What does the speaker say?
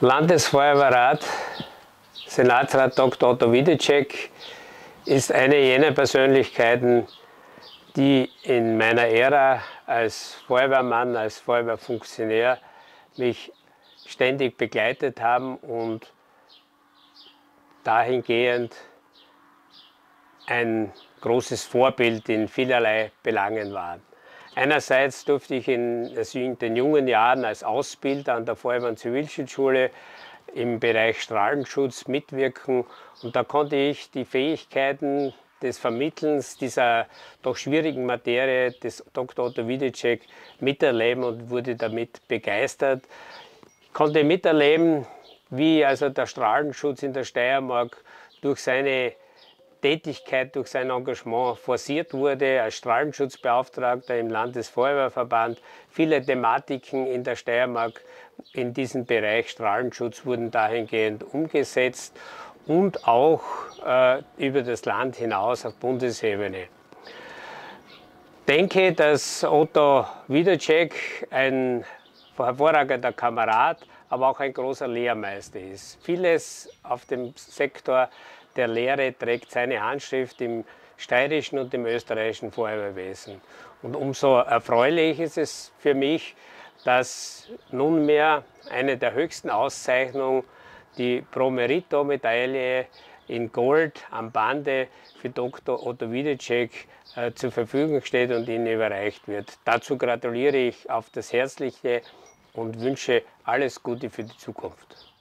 Landesfeuerwehrrat, Senatsrat Dr. Otto Wiedecek ist eine jener Persönlichkeiten, die in meiner Ära als Feuerwehrmann, als Feuerwehrfunktionär mich ständig begleitet haben und dahingehend ein großes Vorbild in vielerlei Belangen waren. Einerseits durfte ich in, den jungen Jahren als Ausbilder an der Feuerwehr- Zivilschutzschule im Bereich Strahlenschutz mitwirken und da konnte ich die Fähigkeiten des Vermittelns dieser doch schwierigen Materie des Dr. Otto Wiedecek miterleben und wurde damit begeistert. Ich konnte miterleben, wie also der Strahlenschutz in der Steiermark durch seine Tätigkeit, durch sein Engagement forciert wurde als Strahlenschutzbeauftragter im Landesfeuerwehrverband. Viele Thematiken in der Steiermark in diesem Bereich Strahlenschutz wurden dahingehend umgesetzt und auch äh, über das Land hinaus auf Bundesebene. Ich denke, dass Otto Wiedecek ein hervorragender Kamerad, aber auch ein großer Lehrmeister ist. Vieles auf dem Sektor der Lehre trägt seine Handschrift im steirischen und im österreichischen Feuerwehrwesen. Und umso erfreulich ist es für mich, dass nunmehr eine der höchsten Auszeichnungen, die Pro Merito Medaille in Gold am Bande für Dr. Otto Wiedecek äh, zur Verfügung steht und Ihnen überreicht wird. Dazu gratuliere ich auf das Herzliche und wünsche alles Gute für die Zukunft.